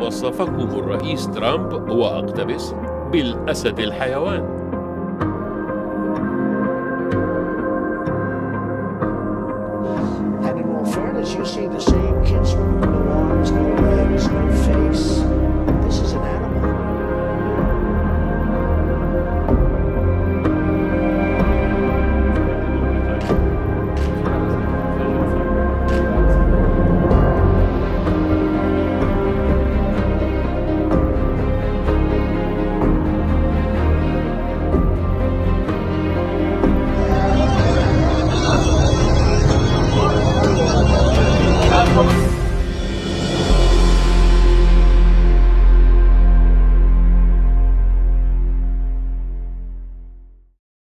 وصفكم الرئيس ترامب وأقتبس بالأسد الحيوان And in all fairness, you see the same kid.